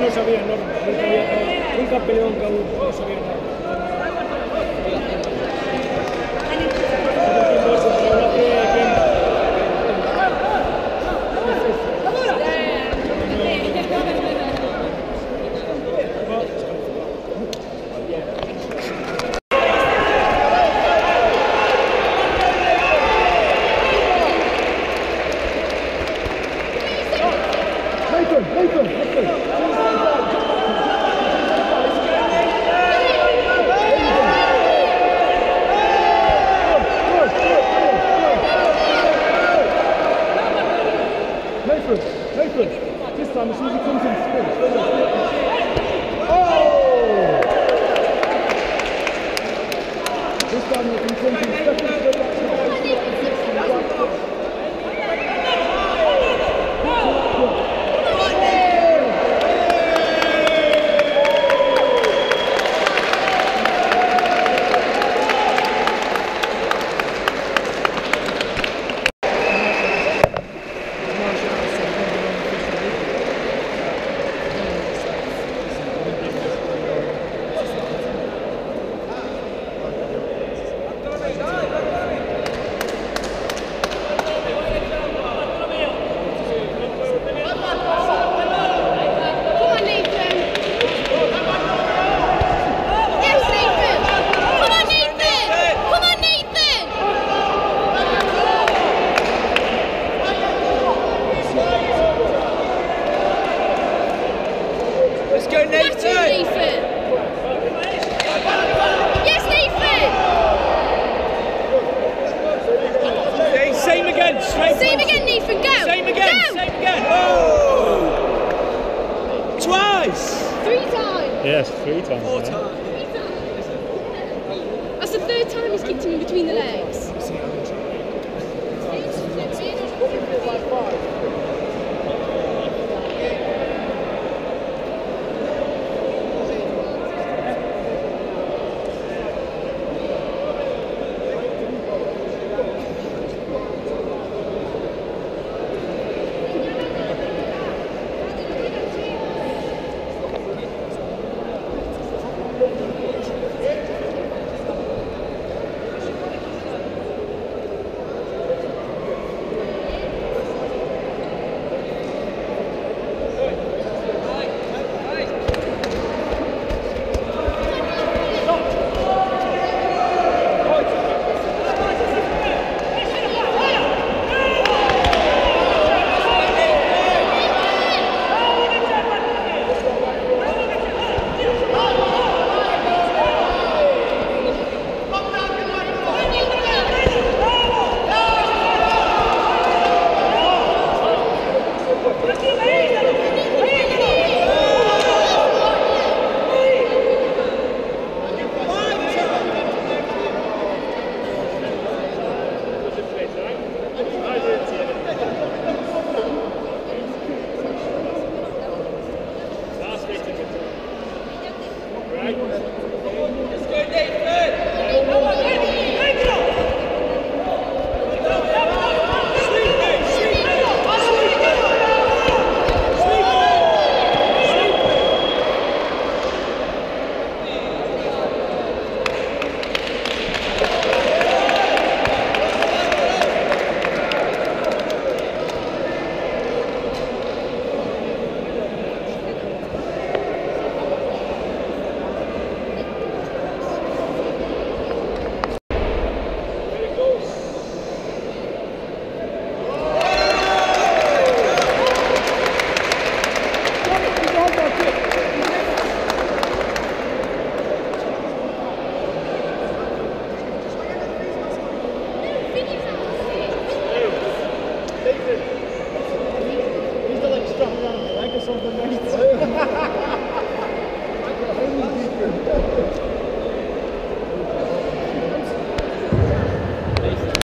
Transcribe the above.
no sabía normas, nunca, había, nunca peleado un cabrón, no sabía nada. Music 5 Let's go, you, Nathan. Yes, Nathan. Hey, same again, straight Same again, Nathan. Go. Same again, Go. same again. Oh! Twice! Three times. Yes, three times. Four times. Three times. That's the third time he's kicked him in between the legs.